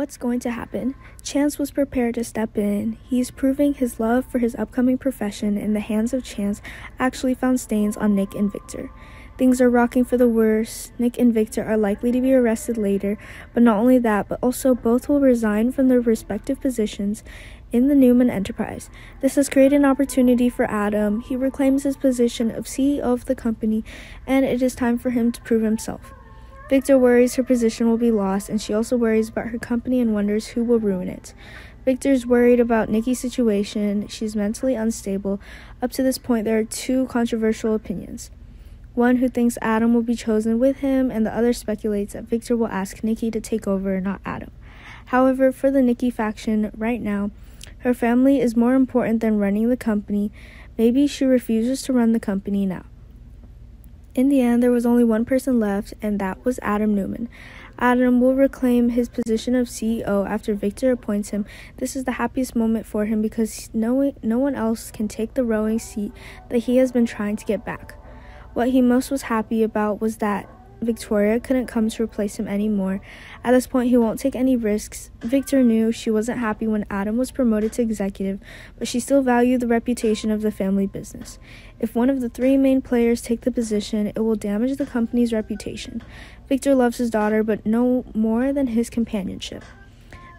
What's going to happen? Chance was prepared to step in. He's proving his love for his upcoming profession, and the hands of Chance actually found stains on Nick and Victor. Things are rocking for the worse. Nick and Victor are likely to be arrested later, but not only that, but also both will resign from their respective positions in the Newman enterprise. This has created an opportunity for Adam. He reclaims his position of CEO of the company, and it is time for him to prove himself. Victor worries her position will be lost, and she also worries about her company and wonders who will ruin it. Victor's worried about Nikki's situation. She's mentally unstable. Up to this point, there are two controversial opinions. One who thinks Adam will be chosen with him, and the other speculates that Victor will ask Nikki to take over, not Adam. However, for the Nikki faction right now, her family is more important than running the company. Maybe she refuses to run the company now. In the end, there was only one person left, and that was Adam Newman. Adam will reclaim his position of CEO after Victor appoints him. This is the happiest moment for him because no, no one else can take the rowing seat that he has been trying to get back. What he most was happy about was that Victoria couldn't come to replace him anymore. At this point, he won't take any risks. Victor knew she wasn't happy when Adam was promoted to executive, but she still valued the reputation of the family business. If one of the three main players take the position, it will damage the company's reputation. Victor loves his daughter, but no more than his companionship.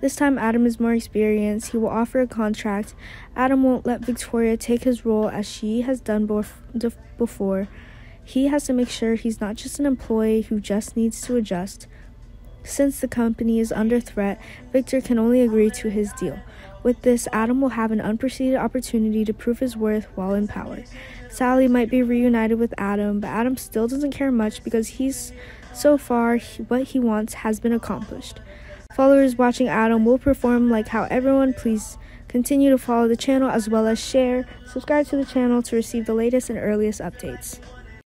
This time, Adam is more experienced. He will offer a contract. Adam won't let Victoria take his role as she has done before. He has to make sure he's not just an employee who just needs to adjust. Since the company is under threat, Victor can only agree to his deal. With this, Adam will have an unprecedented opportunity to prove his worth while in power. Sally might be reunited with Adam, but Adam still doesn't care much because he's so far what he wants has been accomplished. Followers watching Adam will perform like how everyone please continue to follow the channel as well as share, subscribe to the channel to receive the latest and earliest updates.